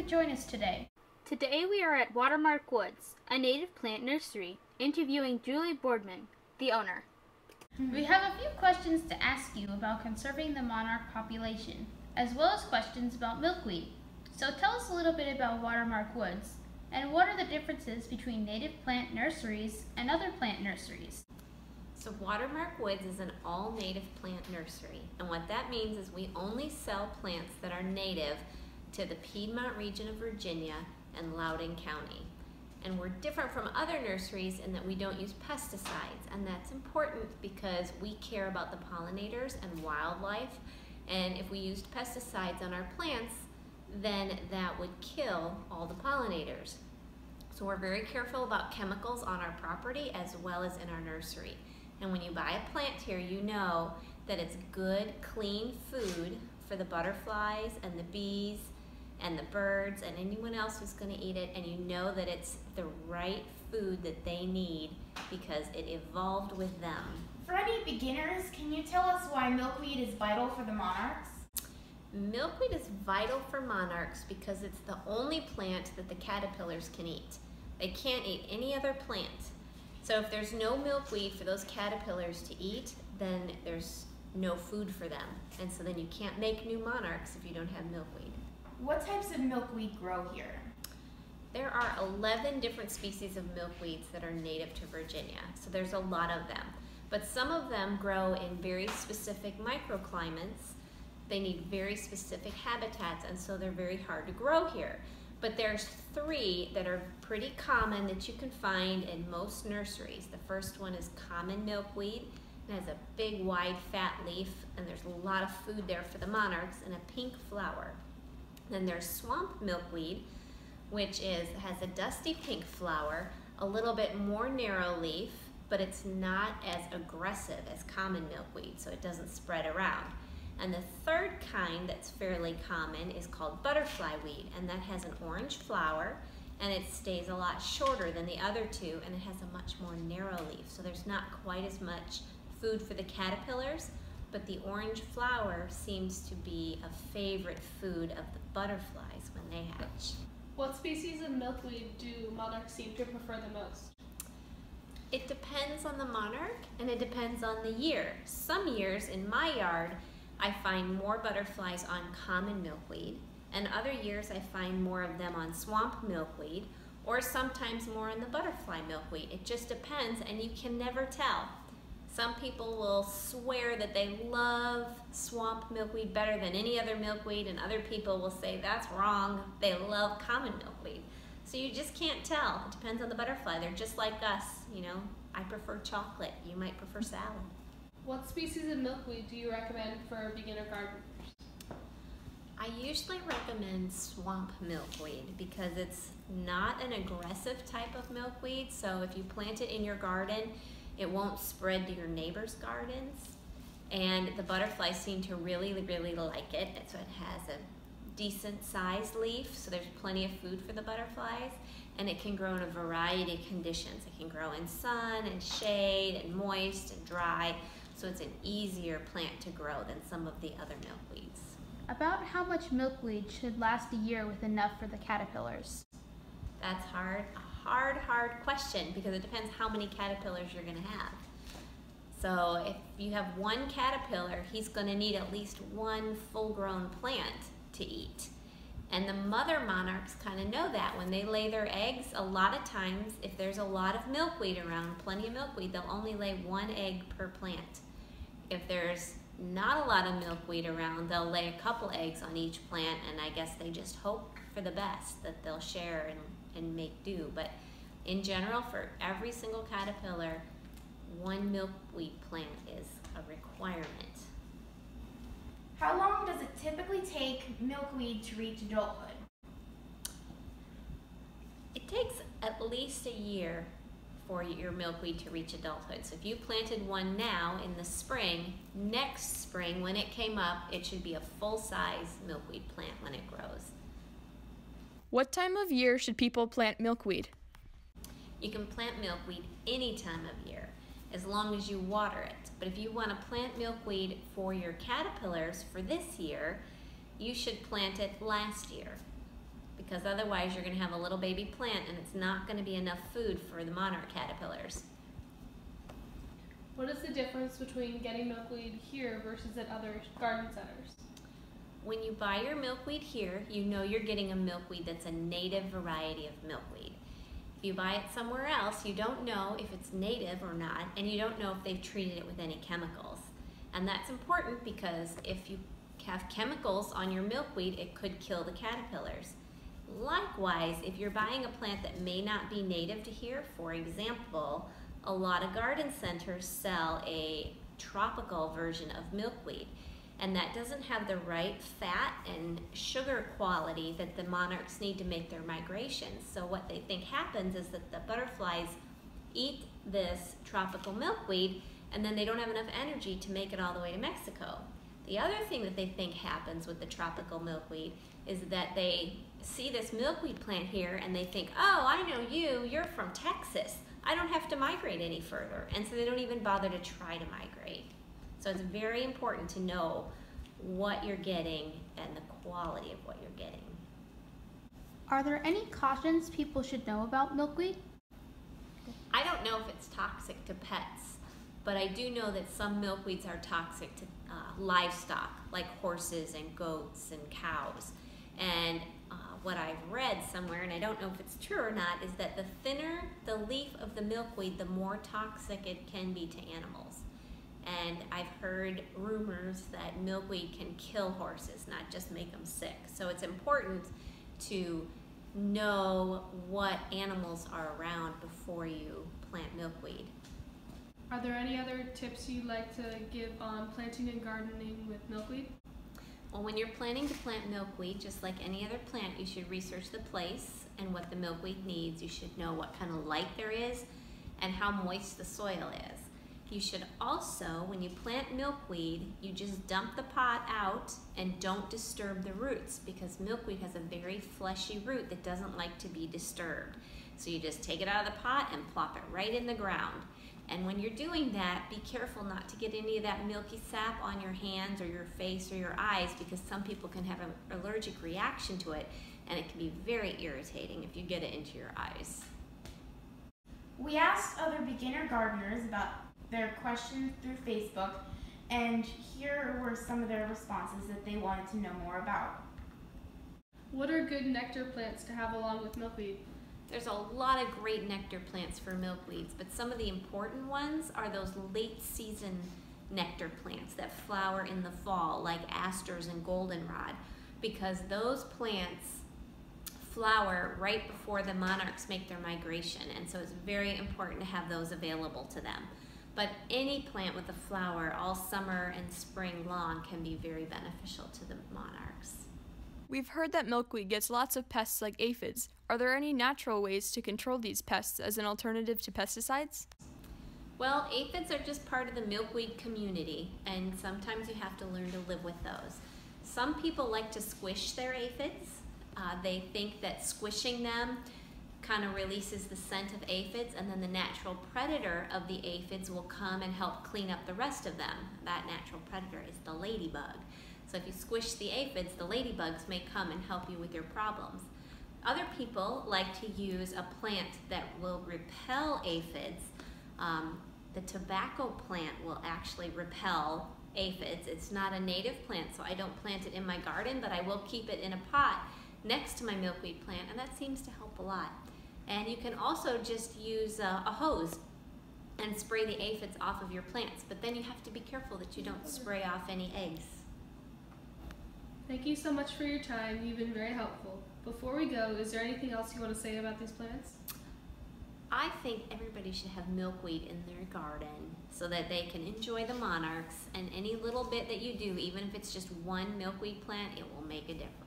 could join us today. Today we are at Watermark Woods, a native plant nursery, interviewing Julie Bourneman, the owner. We have a few questions to ask you about conserving the monarch population, as well as questions about milkweed. So tell us a little bit about Watermark Woods, and what are the differences between native plant nurseries and other plant nurseries? So Watermark Woods is an all native plant nursery. And what that means is we only sell plants that are native to the Piedmont region of Virginia and Loudoun County. And we're different from other nurseries in that we don't use pesticides. And that's important because we care about the pollinators and wildlife. And if we used pesticides on our plants, then that would kill all the pollinators. So we're very careful about chemicals on our property as well as in our nursery. And when you buy a plant here, you know that it's good, clean food for the butterflies and the bees and the birds and anyone else who's going to eat it. And you know that it's the right food that they need because it evolved with them. For any beginners, can you tell us why milkweed is vital for the monarchs? Milkweed is vital for monarchs because it's the only plant that the caterpillars can eat. They can't eat any other plant. So if there's no milkweed for those caterpillars to eat, then there's no food for them. And so then you can't make new monarchs if you don't have milkweed. What types of milkweed grow here? There are 11 different species of milkweeds that are native to Virginia. So there's a lot of them. But some of them grow in very specific microclimates. They need very specific habitats and so they're very hard to grow here. But there's three that are pretty common that you can find in most nurseries. The first one is common milkweed. It has a big, wide, fat leaf, and there's a lot of food there for the monarchs, and a pink flower. Then there's swamp milkweed, which is has a dusty pink flower, a little bit more narrow leaf, but it's not as aggressive as common milkweed, so it doesn't spread around. And the third kind that's fairly common is called butterfly weed, and that has an orange flower, and it stays a lot shorter than the other two, and it has a much more narrow leaf, so there's not quite as much food for the caterpillars, but the orange flower seems to be a favorite food of the butterflies when they hatch. What species of milkweed do monarchs seem to prefer the most? It depends on the monarch and it depends on the year. Some years in my yard, I find more butterflies on common milkweed, and other years I find more of them on swamp milkweed, or sometimes more on the butterfly milkweed. It just depends, and you can never tell. Some people will swear that they love swamp milkweed better than any other milkweed, and other people will say that's wrong. They love common milkweed. So you just can't tell. It depends on the butterfly. They're just like us, you know. I prefer chocolate. You might prefer salad. What species of milkweed do you recommend for beginner gardeners? I usually recommend swamp milkweed because it's not an aggressive type of milkweed. So if you plant it in your garden, it won't spread to your neighbor's gardens. And the butterflies seem to really, really like it. So it has a decent sized leaf, so there's plenty of food for the butterflies. And it can grow in a variety of conditions. It can grow in sun and shade and moist and dry so it's an easier plant to grow than some of the other milkweeds. About how much milkweed should last a year with enough for the caterpillars? That's hard, hard, hard question because it depends how many caterpillars you're gonna have. So if you have one caterpillar, he's gonna need at least one full-grown plant to eat. And the mother monarchs kind of know that. When they lay their eggs, a lot of times, if there's a lot of milkweed around, plenty of milkweed, they'll only lay one egg per plant. If there's not a lot of milkweed around, they'll lay a couple eggs on each plant, and I guess they just hope for the best that they'll share and, and make do. But in general, for every single caterpillar, one milkweed plant is a requirement. How long does it typically take milkweed to reach adulthood? It takes at least a year for your milkweed to reach adulthood. So if you planted one now in the spring, next spring when it came up, it should be a full-size milkweed plant when it grows. What time of year should people plant milkweed? You can plant milkweed any time of year as long as you water it. But if you want to plant milkweed for your caterpillars for this year, you should plant it last year because otherwise you're going to have a little baby plant and it's not going to be enough food for the monarch caterpillars. What is the difference between getting milkweed here versus at other garden centers? When you buy your milkweed here, you know you're getting a milkweed that's a native variety of milkweed. If you buy it somewhere else, you don't know if it's native or not, and you don't know if they've treated it with any chemicals. And that's important because if you have chemicals on your milkweed, it could kill the caterpillars. Likewise, if you're buying a plant that may not be native to here, for example, a lot of garden centers sell a tropical version of milkweed and that doesn't have the right fat and sugar quality that the monarchs need to make their migrations. So what they think happens is that the butterflies eat this tropical milkweed and then they don't have enough energy to make it all the way to Mexico. The other thing that they think happens with the tropical milkweed is that they see this milkweed plant here and they think, oh, I know you, you're from Texas. I don't have to migrate any further. And so they don't even bother to try to migrate. So it's very important to know what you're getting and the quality of what you're getting. Are there any cautions people should know about milkweed? I don't know if it's toxic to pets, but I do know that some milkweeds are toxic to uh, livestock, like horses and goats and cows. And uh, what I've read somewhere, and I don't know if it's true or not, is that the thinner the leaf of the milkweed, the more toxic it can be to animals. And I've heard rumors that milkweed can kill horses, not just make them sick. So it's important to know what animals are around before you plant milkweed. Are there any other tips you'd like to give on planting and gardening with milkweed? Well, when you're planning to plant milkweed, just like any other plant, you should research the place and what the milkweed needs. You should know what kind of light there is and how moist the soil is. You should also, when you plant milkweed, you just dump the pot out and don't disturb the roots because milkweed has a very fleshy root that doesn't like to be disturbed. So you just take it out of the pot and plop it right in the ground. And when you're doing that, be careful not to get any of that milky sap on your hands or your face or your eyes because some people can have an allergic reaction to it and it can be very irritating if you get it into your eyes. We asked other beginner gardeners about their questions through Facebook, and here were some of their responses that they wanted to know more about. What are good nectar plants to have along with milkweed? There's a lot of great nectar plants for milkweeds, but some of the important ones are those late season nectar plants that flower in the fall, like asters and goldenrod, because those plants flower right before the monarchs make their migration, and so it's very important to have those available to them. But any plant with a flower all summer and spring long can be very beneficial to the monarchs. We've heard that milkweed gets lots of pests like aphids. Are there any natural ways to control these pests as an alternative to pesticides? Well, aphids are just part of the milkweed community, and sometimes you have to learn to live with those. Some people like to squish their aphids. Uh, they think that squishing them kind of releases the scent of aphids and then the natural predator of the aphids will come and help clean up the rest of them. That natural predator is the ladybug. So if you squish the aphids, the ladybugs may come and help you with your problems. Other people like to use a plant that will repel aphids. Um, the tobacco plant will actually repel aphids. It's not a native plant, so I don't plant it in my garden, but I will keep it in a pot next to my milkweed plant, and that seems to help a lot. And you can also just use a, a hose and spray the aphids off of your plants, but then you have to be careful that you don't spray off any eggs. Thank you so much for your time. You've been very helpful. Before we go, is there anything else you want to say about these plants? I think everybody should have milkweed in their garden so that they can enjoy the monarchs and any little bit that you do, even if it's just one milkweed plant, it will make a difference.